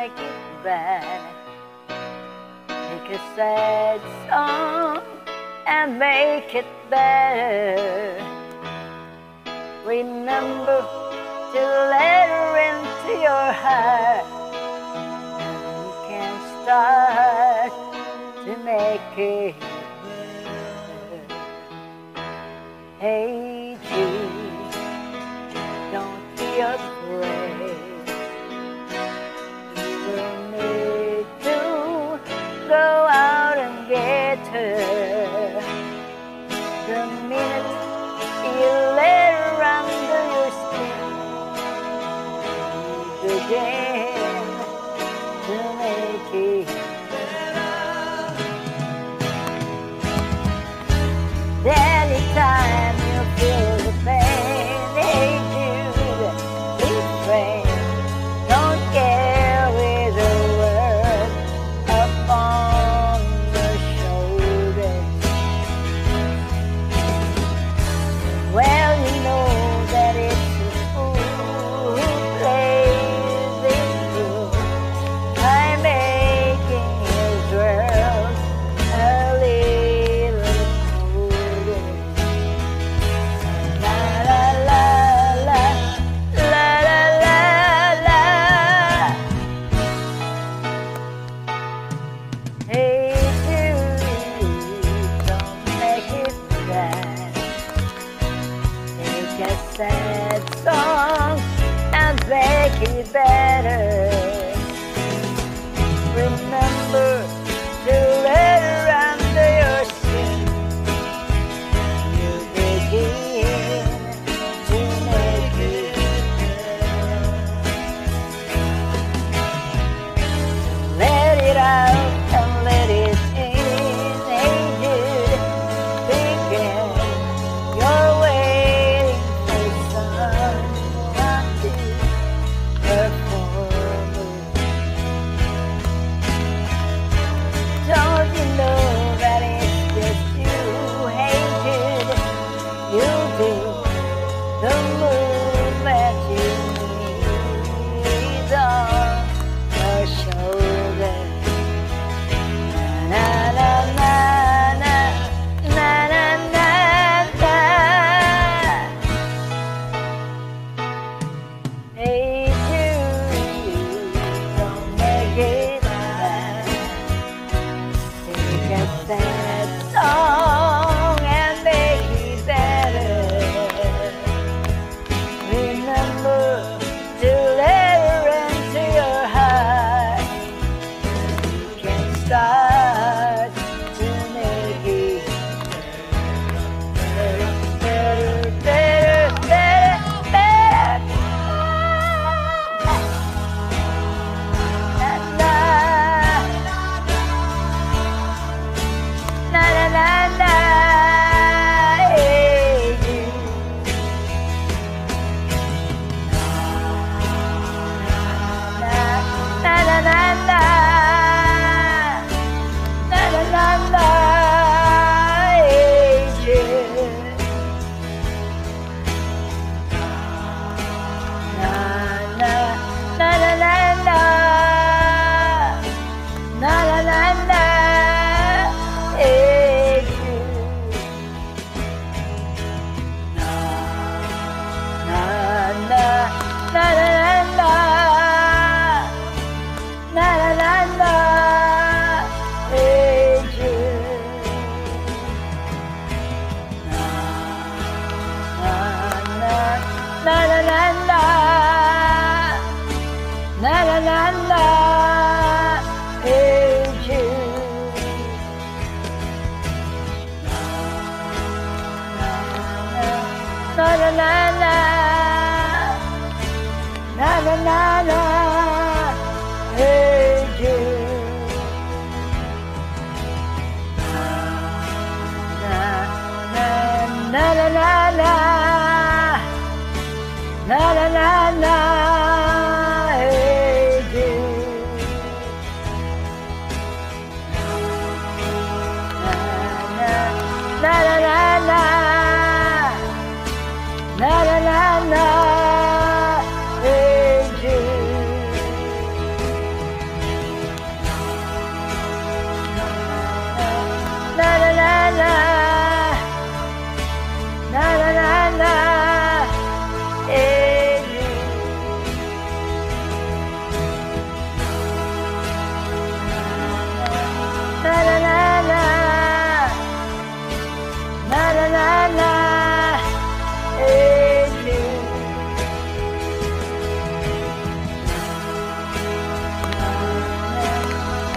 make it better. Take a sad song and make it better. Remember to let her into your heart. You can start to make it better. Hey. the middle. sad song and they keep it. alala